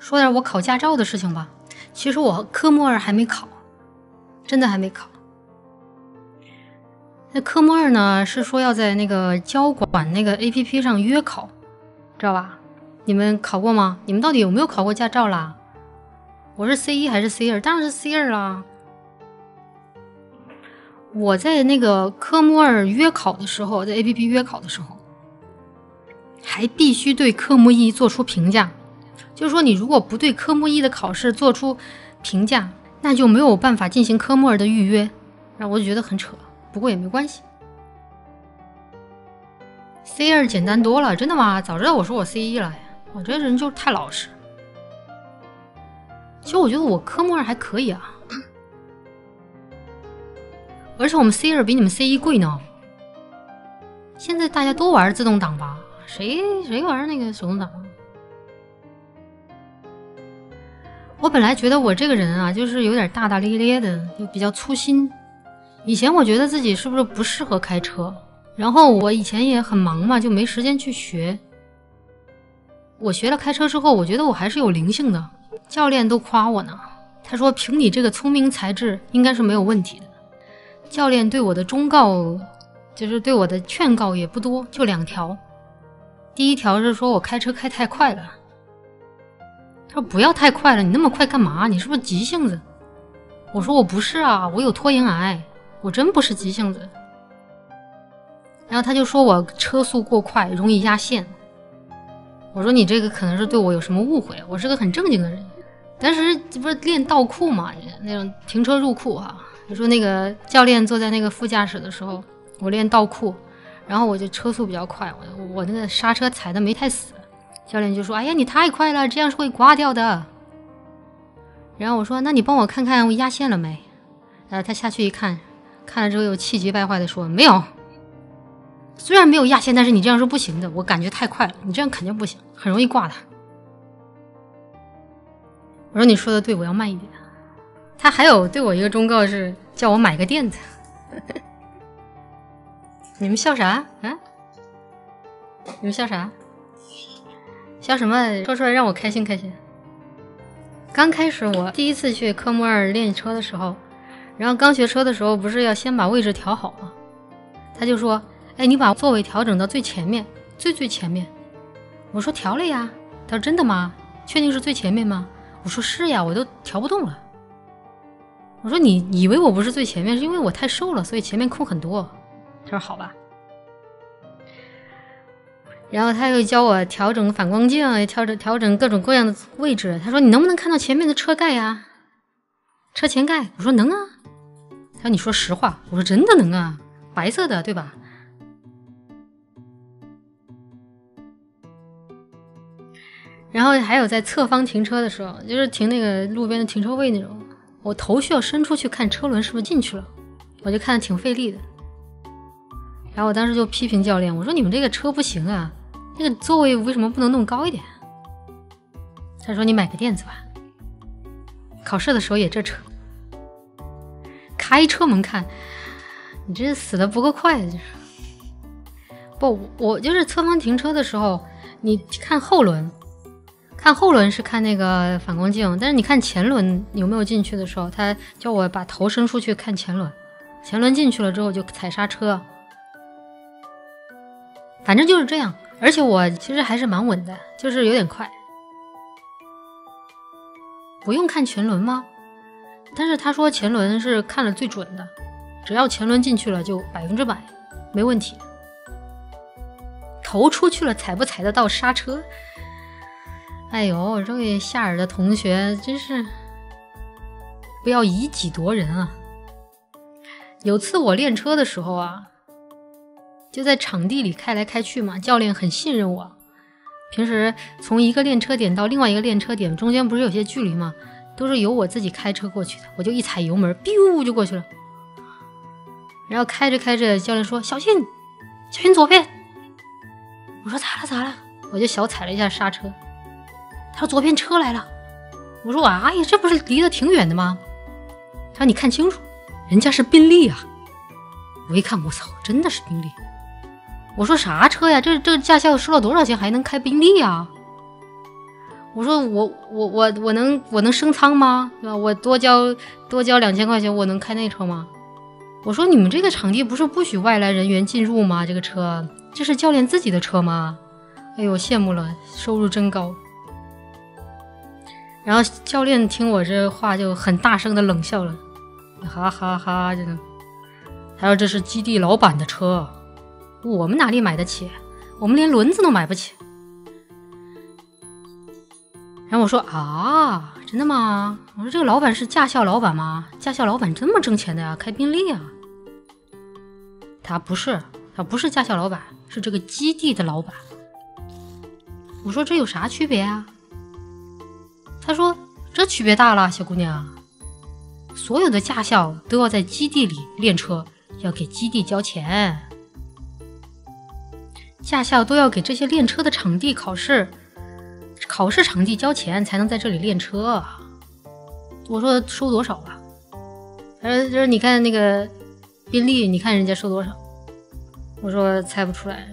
说点我考驾照的事情吧。其实我科目二还没考，真的还没考。那科目二呢，是说要在那个交管那个 A P P 上约考，知道吧？你们考过吗？你们到底有没有考过驾照啦？我是 C 一还是 C 二？当然是 C 二啦。我在那个科目二约考的时候，在 A P P 约考的时候，还必须对科目一做出评价。就是说，你如果不对科目一的考试做出评价，那就没有办法进行科目二的预约。然后我就觉得很扯，不过也没关系。C 二简单多了，真的吗？早知道我说我 C 一了！我这人就是太老实。其实我觉得我科目二还可以啊，而且我们 C 二比你们 C 一贵呢。现在大家都玩自动挡吧？谁谁玩那个手动挡？我本来觉得我这个人啊，就是有点大大咧咧的，就比较粗心。以前我觉得自己是不是不适合开车，然后我以前也很忙嘛，就没时间去学。我学了开车之后，我觉得我还是有灵性的，教练都夸我呢。他说凭你这个聪明才智，应该是没有问题的。教练对我的忠告，就是对我的劝告也不多，就两条。第一条是说我开车开太快了。他说：“不要太快了，你那么快干嘛？你是不是急性子？”我说：“我不是啊，我有拖延癌，我真不是急性子。”然后他就说我车速过快，容易压线。我说：“你这个可能是对我有什么误会，我是个很正经的人。当时这不是练倒库嘛，那种停车入库啊。他说那个教练坐在那个副驾驶的时候，我练倒库，然后我就车速比较快，我我那个刹车踩的没太死。”教练就说：“哎呀，你太快了，这样是会挂掉的。”然后我说：“那你帮我看看我压线了没？”然后他下去一看，看了之后又气急败坏的说：“没有，虽然没有压线，但是你这样是不行的，我感觉太快了，你这样肯定不行，很容易挂的。”我说：“你说的对，我要慢一点。”他还有对我一个忠告是叫我买个垫子。你们笑啥？啊？你们笑啥？笑什么？说出来让我开心开心。刚开始我第一次去科目二练车的时候，然后刚学车的时候，不是要先把位置调好吗？他就说：“哎，你把座位调整到最前面，最最前面。”我说：“调了呀。”他说：“真的吗？确定是最前面吗？”我说：“是呀，我都调不动了。”我说：“你以为我不是最前面，是因为我太瘦了，所以前面空很多。”他说：“好吧。”然后他又教我调整反光镜，调整调整各种各样的位置。他说：“你能不能看到前面的车盖呀？车前盖？”我说：“能啊。”他说：“你说实话。”我说：“真的能啊，白色的，对吧？”然后还有在侧方停车的时候，就是停那个路边的停车位那种，我头需要伸出去看车轮是不是进去了，我就看的挺费力的。然后我当时就批评教练，我说：“你们这个车不行啊。”那个座位为什么不能弄高一点？他说：“你买个垫子吧。”考试的时候也这扯，开车门看，你这死的不够快，就是。不，我就是侧方停车的时候，你看后轮，看后轮是看那个反光镜，但是你看前轮有没有进去的时候，他叫我把头伸出去看前轮，前轮进去了之后就踩刹车，反正就是这样。而且我其实还是蛮稳的，就是有点快。不用看前轮吗？但是他说前轮是看了最准的，只要前轮进去了就百分之百没问题。头出去了踩不踩得到刹车？哎呦，这位夏尔的同学真是不要以己夺人啊！有次我练车的时候啊。就在场地里开来开去嘛，教练很信任我。平时从一个练车点到另外一个练车点，中间不是有些距离吗？都是由我自己开车过去的，我就一踩油门，biu 就过去了。然后开着开着，教练说：“小心，小心左边。”我说：“咋了咋了？”我就小踩了一下刹车。他说：“左边车来了。”我说：“哎呀，这不是离得挺远的吗？”他说：“你看清楚，人家是宾利啊。”我一看，我操，真的是宾利。我说啥车呀？这这驾校收了多少钱还能开宾利呀？我说我我我我能我能升舱吗？对吧？我多交多交两千块钱，我能开那车吗？我说你们这个场地不是不许外来人员进入吗？这个车这是教练自己的车吗？哎呦，羡慕了，收入真高。然后教练听我这话就很大声的冷笑了，哈哈哈，真的。他说这是基地老板的车，我们哪里买得起？我们连轮子都买不起。然后我说啊，真的吗？我说这个老板是驾校老板吗？驾校老板这么挣钱的呀，开宾利啊？他不是，他不是驾校老板，是这个基地的老板。我说这有啥区别啊？他说这区别大了，小姑娘，所有的驾校都要在基地里练车，要给基地交钱，驾校都要给这些练车的场地考试。考试场地交钱才能在这里练车，我说收多少啊？他说就是你看那个宾利，你看人家收多少？我说猜不出来。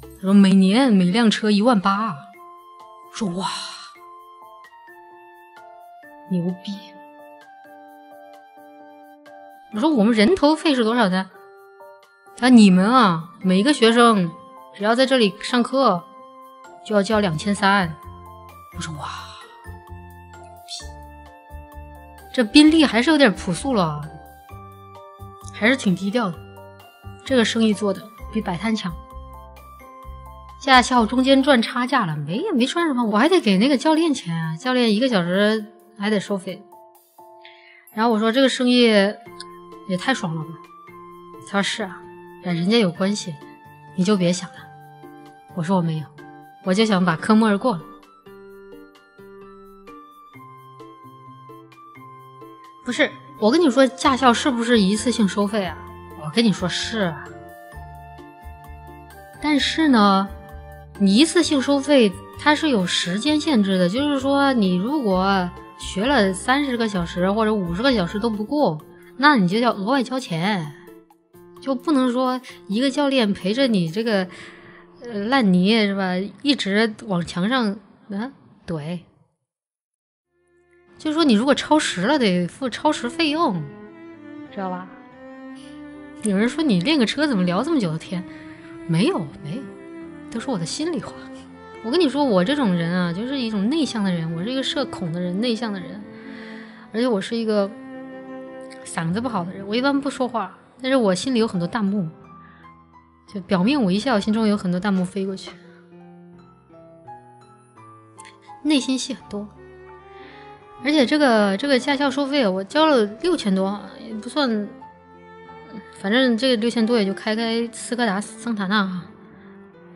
他说每年每辆车一万八。说哇，牛逼！我说我们人头费是多少呢？啊，你们啊，每个学生只要在这里上课。就要交两千三，我说哇，这宾利还是有点朴素了，还是挺低调的。这个生意做的比摆摊强。驾校中间赚差价了没？也没赚什么，我还得给那个教练钱，教练一个小时还得收费。然后我说这个生意也太爽了吧？他说是啊，人家有关系，你就别想了。我说我没有。我就想把科目二过了，不是我跟你说，驾校是不是一次性收费啊？我跟你说是，但是呢，你一次性收费它是有时间限制的，就是说你如果学了三十个小时或者五十个小时都不过，那你就要额外交钱，就不能说一个教练陪着你这个。呃，烂泥是吧？一直往墙上啊怼，就说你如果超时了，得付超时费用，知道吧？有人说你练个车怎么聊这么久的天？没有没有，都是我的心里话。我跟你说，我这种人啊，就是一种内向的人，我是一个社恐的人，内向的人，而且我是一个嗓子不好的人，我一般不说话，但是我心里有很多弹幕。就表面微笑，心中有很多弹幕飞过去，内心戏很多。而且这个这个驾校收费，我交了六千多，也不算，反正这个六千多也就开开斯柯达桑塔纳哈。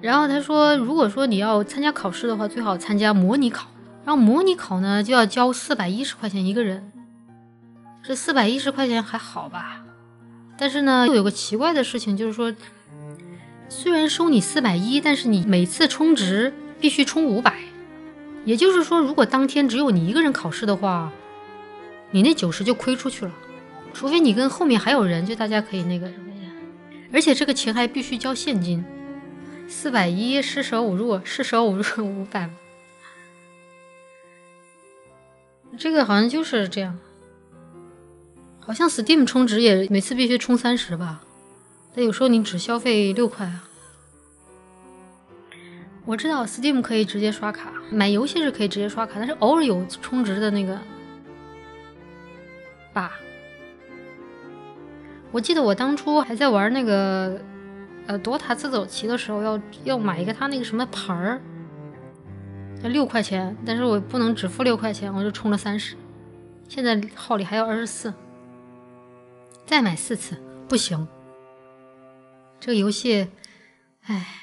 然后他说，如果说你要参加考试的话，最好参加模拟考。然后模拟考呢，就要交四百一十块钱一个人。这四百一十块钱还好吧？但是呢，又有个奇怪的事情，就是说。虽然收你四百一，但是你每次充值必须充五百，也就是说，如果当天只有你一个人考试的话，你那九十就亏出去了。除非你跟后面还有人，就大家可以那个什么呀。而且这个钱还必须交现金，四百一四舍五入，四舍五入五百。这个好像就是这样，好像 Steam 充值也每次必须充三十吧。但有时候你只消费六块啊！我知道 Steam 可以直接刷卡，买游戏是可以直接刷卡，但是偶尔有充值的那个吧。我记得我当初还在玩那个呃《夺塔自走棋》的时候，要要买一个他那个什么牌儿，要六块钱，但是我不能只付六块钱，我就充了三十。现在号里还有二十四，再买四次不行。这个游戏，唉。